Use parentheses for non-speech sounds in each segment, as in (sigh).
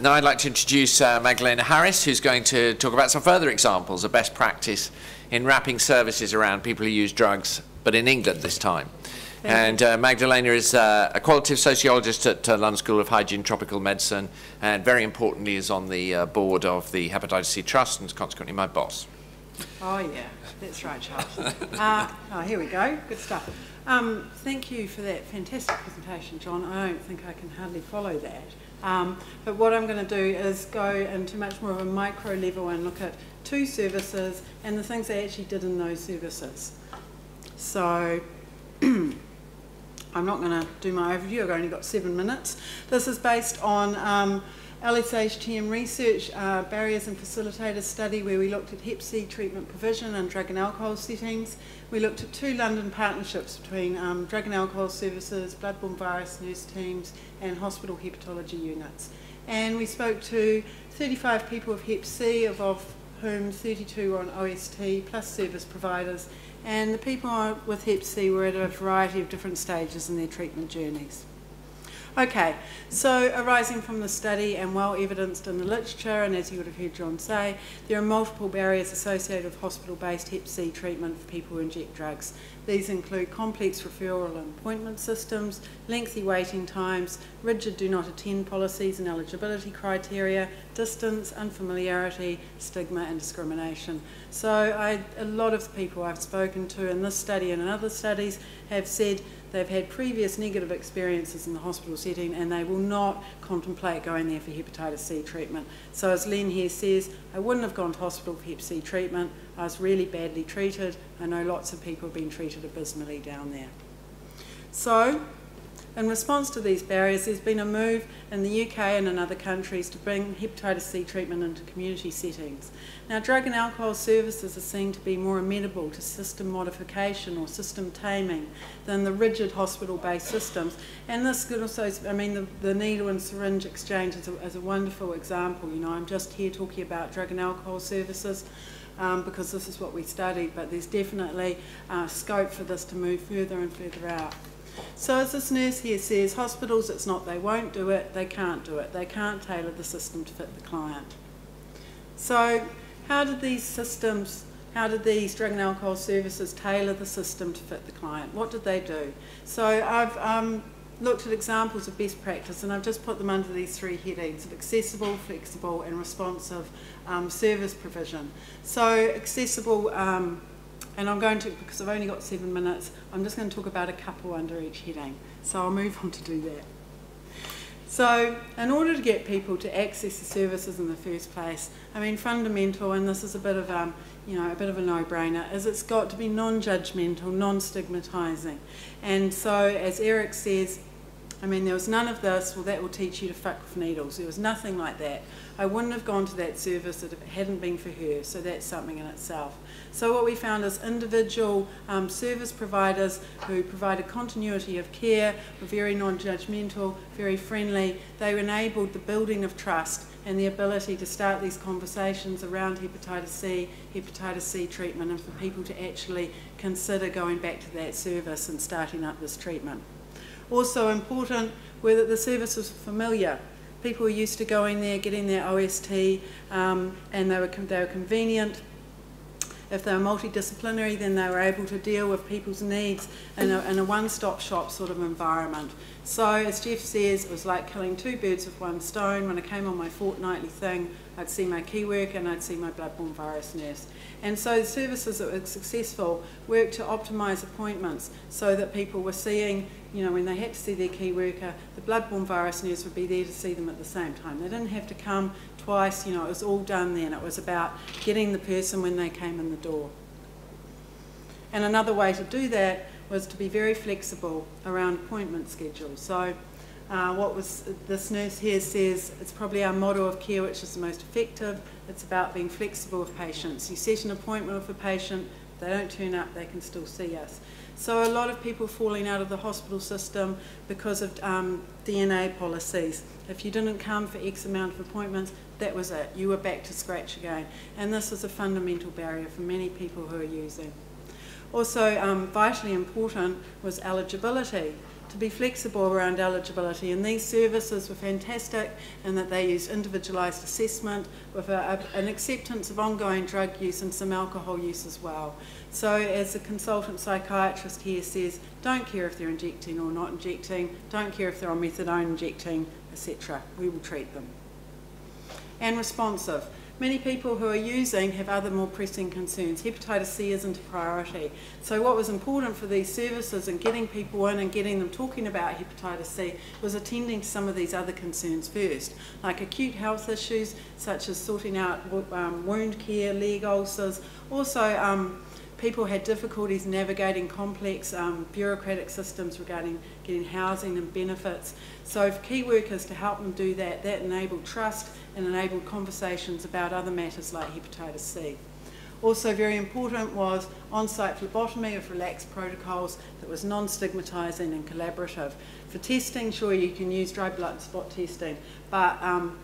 Now I'd like to introduce uh, Magdalena Harris, who's going to talk about some further examples of best practice in wrapping services around people who use drugs, but in England this time. Thank and uh, Magdalena is uh, a qualitative sociologist at uh, London School of Hygiene Tropical Medicine, and very importantly is on the uh, board of the Hepatitis C Trust, and is consequently my boss. Oh yeah, that's right, Charles. Uh, oh, here we go. Good stuff. Um, thank you for that fantastic presentation, Jon. I don't think I can hardly follow that. Um, but what I'm going to do is go into much more of a micro level and look at two services and the things they actually did in those services. So (clears throat) I'm not going to do my overview, I've only got seven minutes. This is based on um, LSHTM research, uh, barriers and facilitators study where we looked at Hep C treatment provision and drug and alcohol settings. We looked at two London partnerships between um, drug and alcohol services, bloodborne virus nurse teams and hospital hepatology units. And we spoke to 35 people with Hep C, of, of whom 32 were on OST, plus service providers. And the people with Hep C were at a variety of different stages in their treatment journeys. Okay, so arising from the study and well evidenced in the literature, and as you would have heard Jon say, there are multiple barriers associated with hospital-based Hep C treatment for people who inject drugs. These include complex referral and appointment systems, lengthy waiting times, rigid do not attend policies and eligibility criteria, distance, unfamiliarity, stigma and discrimination. So I, a lot of people I've spoken to in this study and in other studies have said they've had previous negative experiences in the hospital setting and they will not contemplate going there for hepatitis C treatment. So as Len here says, I wouldn't have gone to hospital for hep C treatment. I was really badly treated. I know lots of people have been treated abysmally down there. So in response to these barriers, there's been a move in the UK and in other countries to bring hepatitis C treatment into community settings. Now, drug and alcohol services are seen to be more amenable to system modification or system taming than the rigid hospital-based systems. And this could also, I mean, the, the needle and syringe exchange is a, is a wonderful example. You know, I'm just here talking about drug and alcohol services. Um, because this is what we studied, but there's definitely uh, scope for this to move further and further out. So as this nurse here says, hospitals, it's not they won't do it, they can't do it. They can't tailor the system to fit the client. So how did these systems, how did these drug and alcohol services tailor the system to fit the client? What did they do? So I've um, looked at examples of best practice and I've just put them under these three headings of accessible, flexible and responsive um, service provision. So accessible um, and I'm going to, because I've only got seven minutes, I'm just going to talk about a couple under each heading. So I'll move on to do that. So in order to get people to access the services in the first place, I mean fundamental, and this is a bit of um, you know, a bit of a no-brainer, is it's got to be non-judgmental, non-stigmatising. And so as Eric says, I mean, there was none of this, well, that will teach you to fuck with needles. There was nothing like that. I wouldn't have gone to that service if it hadn't been for her, so that's something in itself. So what we found is individual um, service providers who provided continuity of care, were very non-judgmental, very friendly. They enabled the building of trust and the ability to start these conversations around hepatitis C, hepatitis C treatment, and for people to actually consider going back to that service and starting up this treatment. Also important were that the service was familiar. People were used to going there, getting their OST, um, and they were, they were convenient. If they were multidisciplinary, then they were able to deal with people's needs in a, in a one-stop shop sort of environment. So, as Jeff says, it was like killing two birds with one stone. When I came on my fortnightly thing, I'd see my key worker and I'd see my bloodborne virus nurse. And so the services that were successful worked to optimise appointments so that people were seeing, you know, when they had to see their key worker, the bloodborne virus nurse would be there to see them at the same time. They didn't have to come twice, you know, it was all done then. It was about getting the person when they came in the door. And another way to do that was to be very flexible around appointment schedules. So uh, what was this nurse here says, it's probably our model of care which is the most effective. It's about being flexible with patients. You set an appointment with a patient, they don't turn up, they can still see us. So a lot of people falling out of the hospital system because of um, DNA policies. If you didn't come for X amount of appointments, that was it. You were back to scratch again. And this is a fundamental barrier for many people who are using. Also, um, vitally important was eligibility. to be flexible around eligibility. And these services were fantastic in that they use individualised assessment with a, a, an acceptance of ongoing drug use and some alcohol use as well. So as the consultant psychiatrist here says, don't care if they're injecting or not injecting, don't care if they're on methadone injecting, etc. We will treat them. And responsive. Many people who are using have other more pressing concerns. Hepatitis C isn't a priority. So what was important for these services and getting people in and getting them talking about hepatitis C was attending to some of these other concerns first, like acute health issues such as sorting out um, wound care, leg ulcers, also um, people had difficulties navigating complex um, bureaucratic systems regarding getting housing and benefits. So for key workers to help them do that, that enabled trust and enabled conversations about other matters like hepatitis C. Also very important was on-site phlebotomy of relaxed protocols that was non-stigmatising and collaborative. For testing, sure, you can use dry blood spot testing, but um,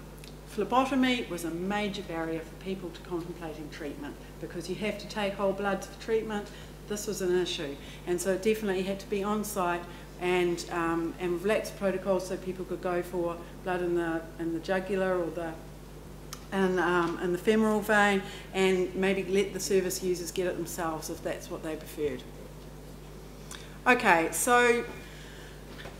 phlebotomy was a major barrier for people to contemplating treatment because you have to take whole blood for treatment. This was an issue, and so it definitely had to be on-site and, um, and relaxed protocols so people could go for blood in the, in the jugular or the in, um, in the femoral vein and maybe let the service users get it themselves if that's what they preferred. Okay, so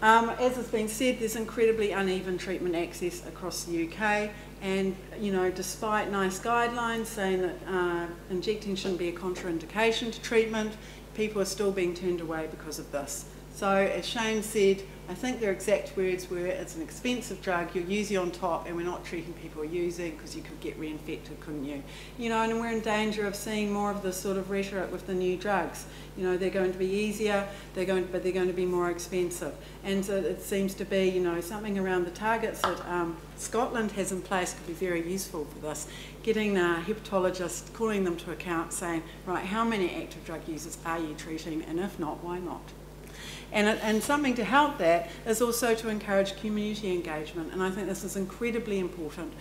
um, as has been said, there's incredibly uneven treatment access across the UK and you know, despite NICE guidelines saying that uh, injecting shouldn't be a contraindication to treatment, people are still being turned away because of this. So as Shane said, I think their exact words were, it's an expensive drug, you're using on top and we're not treating people using because you could get reinfected, couldn't you? You know, and we're in danger of seeing more of this sort of rhetoric with the new drugs. You know, they're going to be easier, they're going but they're going to be more expensive. And so it seems to be, you know, something around the targets that um, Scotland has in place could be very useful for this. Getting a hepatologists, calling them to account, saying, right, how many active drug users are you treating, and if not, why not? And, and something to help that is also to encourage community engagement, and I think this is incredibly important.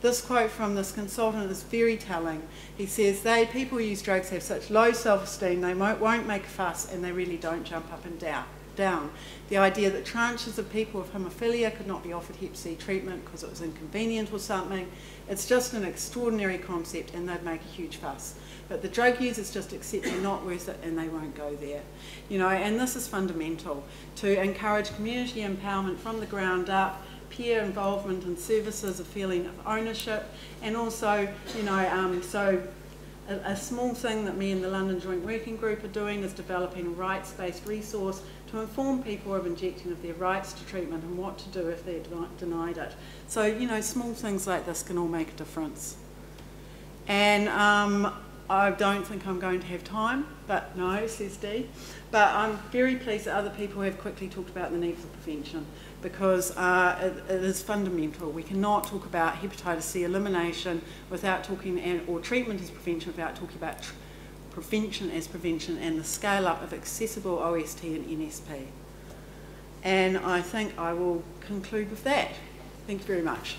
This quote from this consultant is very telling. He says, they, people who use drugs have such low self-esteem, they won't, make a fuss and they really don't jump up and down down. The idea that tranches of people with haemophilia could not be offered hep C treatment because it was inconvenient or something, it's just an extraordinary concept and they'd make a huge fuss. But the drug users just accept they're not worth it and they won't go there. You know, and this is fundamental to encourage community empowerment from the ground up, peer involvement and services, a feeling of ownership, and also, you know, um, so a, a, small thing that me and the London Joint Working Group are doing is developing a rights-based resource to inform people of injecting of their rights to treatment and what to do if they're denied it. So, you know, small things like this can all make a difference. And um, I don't think I'm going to have time, but no, says Dee. But I'm very pleased that other people have quickly talked about the need for prevention because uh, it, it is fundamental. We cannot talk about hepatitis C elimination without talking, and, or treatment as prevention without talking about prevention as prevention and the scale up of accessible OST and NSP. And I think I will conclude with that. Thank you very much.